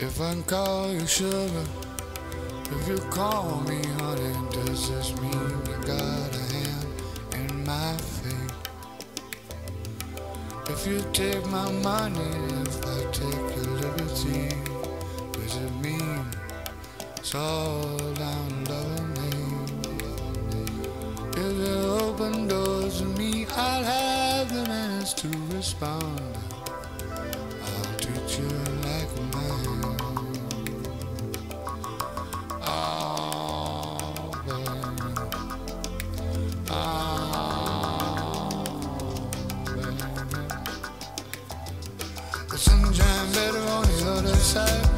If I call you sugar, if you call me honey, does this mean you got a hand in my fate? If you take my money, if I take your liberty, does it mean it's all down loving? If you open doors to me, I'll have the minutes to respond. Sunshine better on the other side.